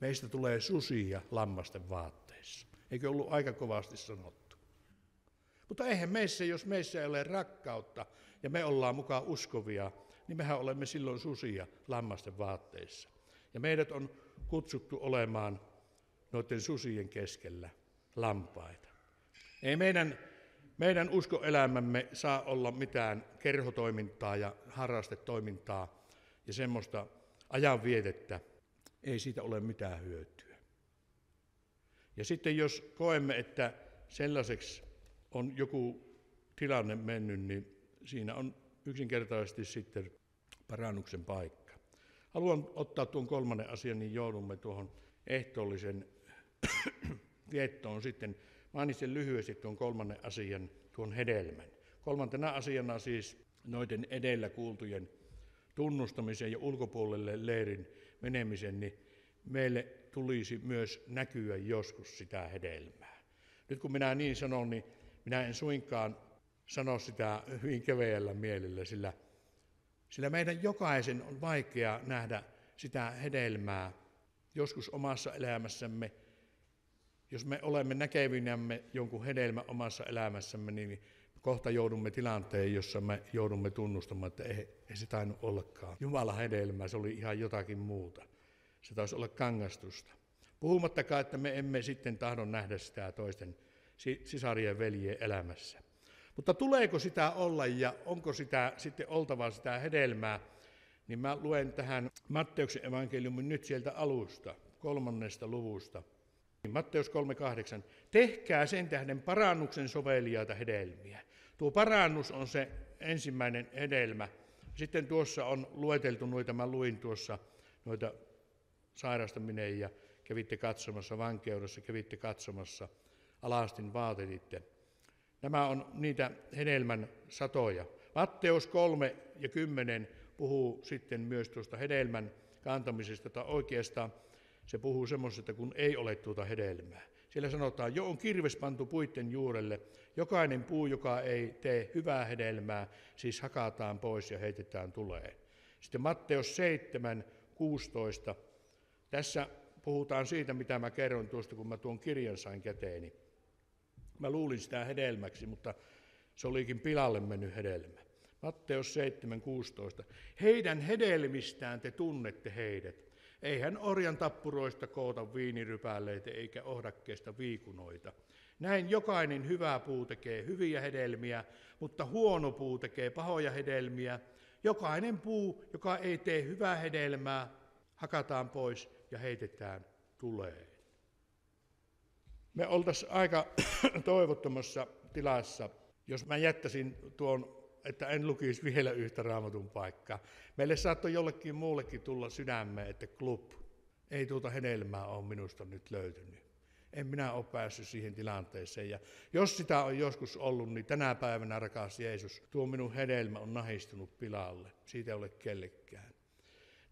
Meistä tulee susia lammasten vaatteissa. Eikö ollut aika kovasti sanottu? Mutta eihän meissä, jos meissä ei ole rakkautta ja me ollaan mukaan uskovia, niin mehän olemme silloin susia lammasten vaatteissa. Ja meidät on kutsuttu olemaan noiden susien keskellä lampaita. Ei meidän, meidän uskoelämämme saa olla mitään kerhotoimintaa ja harrastetoimintaa ja semmoista ajanvietettä, ei siitä ole mitään hyötyä. Ja sitten jos koemme, että sellaiseksi on joku tilanne mennyt, niin siinä on yksinkertaisesti sitten parannuksen paikka. Haluan ottaa tuon kolmannen asian, niin joudumme tuohon ehtoollisen viettoon sitten. Mainitsen lyhyesti tuon kolmannen asian, tuon hedelmän. Kolmantena asiana siis noiden edellä kuultujen tunnustamisen ja ulkopuolelle leirin menemisen, niin meille tulisi myös näkyä joskus sitä hedelmää. Nyt kun minä niin sanon, niin minä en suinkaan sano sitä hyvin keveällä mielellä, sillä, sillä meidän jokaisen on vaikea nähdä sitä hedelmää joskus omassa elämässämme. Jos me olemme näkevinämme jonkun hedelmä omassa elämässämme, niin kohta joudumme tilanteen, jossa me joudumme tunnustamaan, että ei, ei se tainnut ollakaan. Jumalan hedelmä, se oli ihan jotakin muuta. Se taisi olla kangastusta. Puhumattakaan, että me emme sitten tahdon nähdä sitä toisten sisarien veljien elämässä. Mutta tuleeko sitä olla ja onko sitä sitten oltava sitä hedelmää, niin mä luen tähän Matteuksen evankeliumin nyt sieltä alusta, kolmannesta luvusta. Matteus 3.8. Tehkää sen tähden parannuksen soveliaita hedelmiä. Tuo parannus on se ensimmäinen hedelmä. Sitten tuossa on lueteltu noita, mä luin tuossa noita sairastaminen ja kävitte katsomassa vankeudessa, kävitte katsomassa, alastin vaatelitte. Nämä on niitä hedelmän satoja. Matteus 3 ja 10 puhuu sitten myös tuosta hedelmän kantamisesta, tai oikeastaan se puhuu semmoisesta, kun ei ole tuota hedelmää. Siellä sanotaan, jo on kirves pantu puitten juurelle, jokainen puu, joka ei tee hyvää hedelmää, siis hakataan pois ja heitetään tuleen. Sitten Matteus 7, 16. Tässä puhutaan siitä, mitä mä kerron tuosta, kun mä tuon kirjan sain käteeni. Mä luulin sitä hedelmäksi, mutta se olikin pilalle mennyt hedelmä. Matteus 7.16. Heidän hedelmistään te tunnette heidät. Eihän orjan tappuroista koota viinirypäleitä eikä ohdakkeesta viikunoita. Näin jokainen hyvä puu tekee hyviä hedelmiä, mutta huono puu tekee pahoja hedelmiä. Jokainen puu, joka ei tee hyvää hedelmää, hakataan pois ja heitetään tuleen. Me oltaisiin aika toivottomassa tilassa, jos mä jättäisin tuon, että en lukisi vielä yhtä raamatun paikkaa. Meille saattoi jollekin muullekin tulla sydämeen, että klub, ei tuota hedelmää ole minusta nyt löytynyt. En minä ole päässyt siihen tilanteeseen. Ja jos sitä on joskus ollut, niin tänä päivänä, rakas Jeesus, tuo minun hedelmä on nahistunut pilalle. Siitä ei ole kellekään.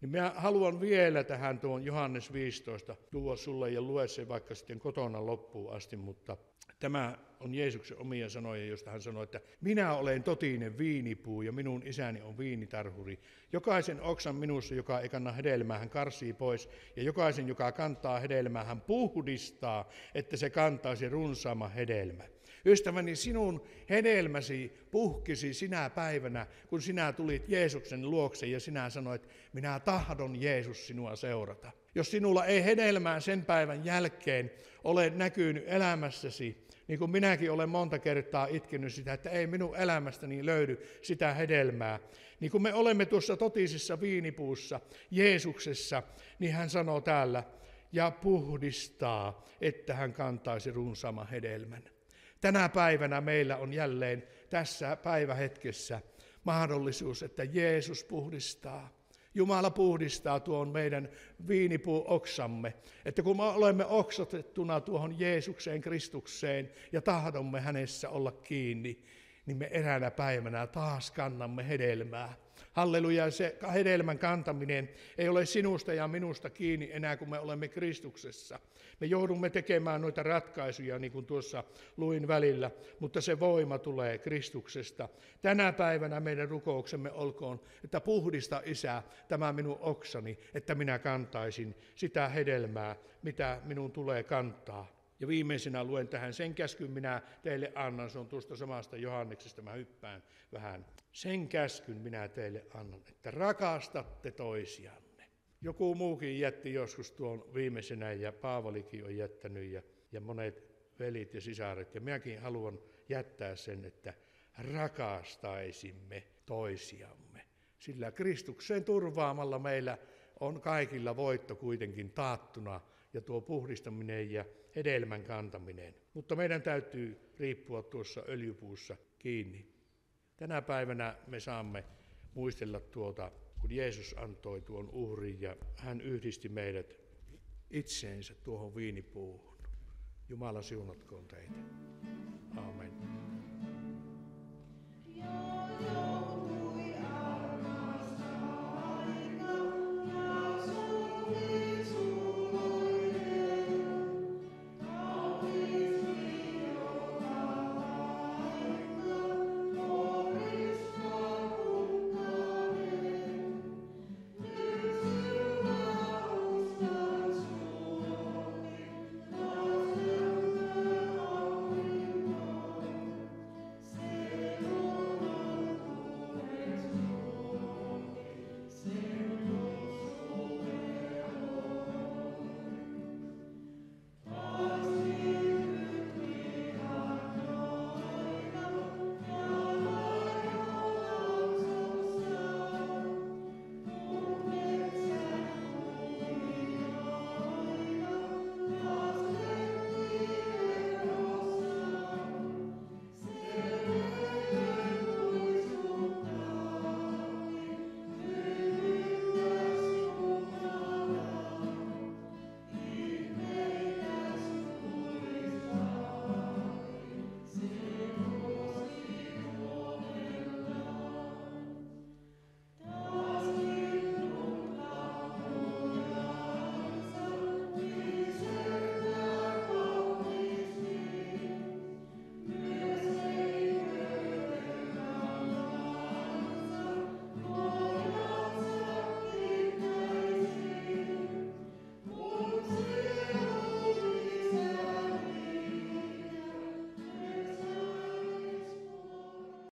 Niin minä haluan vielä tähän tuon Johannes 15 tuoda sulle ja lue se vaikka sitten kotona loppuun asti, mutta Tämä on Jeesuksen omia sanoja, josta hän sanoi, että minä olen totinen viinipuu ja minun isäni on viinitarhuri. Jokaisen oksan minussa, joka ei kanna hedelmää, hän karsii pois, ja jokaisen, joka kantaa hedelmää, hän puhdistaa, että se kantaisi runsaama hedelmä. Ystäväni, sinun hedelmäsi puhkisi sinä päivänä, kun sinä tulit Jeesuksen luokse ja sinä sanoit, minä tahdon Jeesus sinua seurata. Jos sinulla ei hedelmää sen päivän jälkeen ole näkynyt elämässäsi, niin kuin minäkin olen monta kertaa itkenyt sitä, että ei minun elämästäni löydy sitä hedelmää. Niin kuin me olemme tuossa totisessa viinipuussa Jeesuksessa, niin hän sanoo täällä, ja puhdistaa, että hän kantaisi runsaama hedelmän. Tänä päivänä meillä on jälleen tässä päivähetkessä mahdollisuus, että Jeesus puhdistaa. Jumala puhdistaa tuon meidän viinipuuoksamme, että kun me olemme oksotettuna tuohon Jeesukseen Kristukseen ja tahdomme hänessä olla kiinni, niin me eräänä päivänä taas kannamme hedelmää. Halleluja, se hedelmän kantaminen ei ole sinusta ja minusta kiinni enää, kun me olemme Kristuksessa. Me joudumme tekemään noita ratkaisuja, niin kuin tuossa luin välillä, mutta se voima tulee Kristuksesta. Tänä päivänä meidän rukouksemme olkoon, että puhdista Isä tämä minun oksani, että minä kantaisin sitä hedelmää, mitä minun tulee kantaa. Ja viimeisenä luen tähän sen käskyn minä teille annan, se on tuosta samasta Johanneksesta, mä hyppään vähän. Sen käskyn minä teille annan, että rakastatte toisianne. Joku muukin jätti joskus tuon viimeisenä ja Paavalikin on jättänyt ja, ja monet velit ja sisaret. Ja minäkin haluan jättää sen, että rakastaisimme toisiamme. Sillä Kristukseen turvaamalla meillä on kaikilla voitto kuitenkin taattuna ja tuo puhdistaminen ja hedelmän kantaminen. Mutta meidän täytyy riippua tuossa öljypuussa kiinni. Tänä päivänä me saamme muistella tuota, kun Jeesus antoi tuon uhrin ja hän yhdisti meidät itseensä tuohon viinipuuhun. Jumala siunatkoon teitä. Amen.